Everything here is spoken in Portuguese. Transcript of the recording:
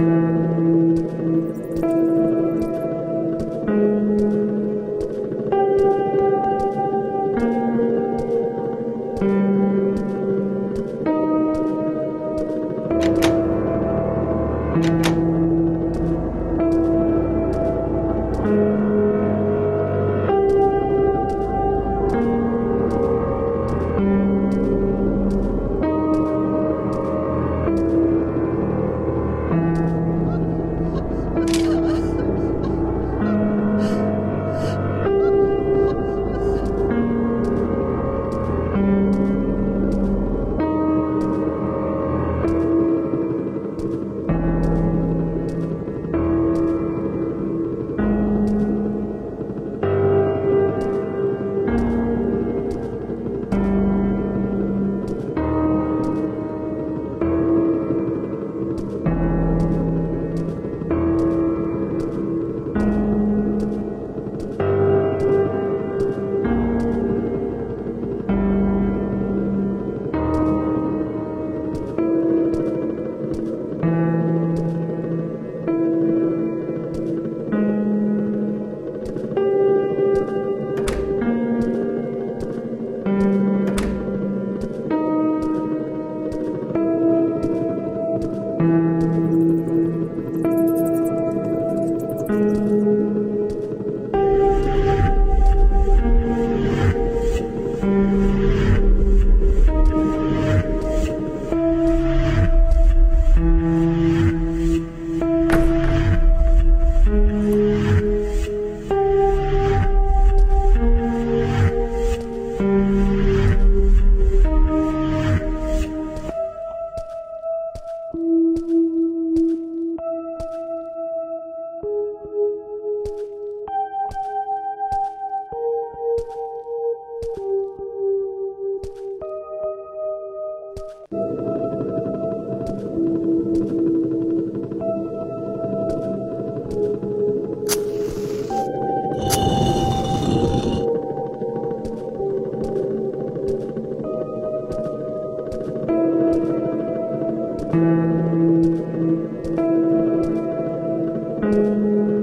Música Música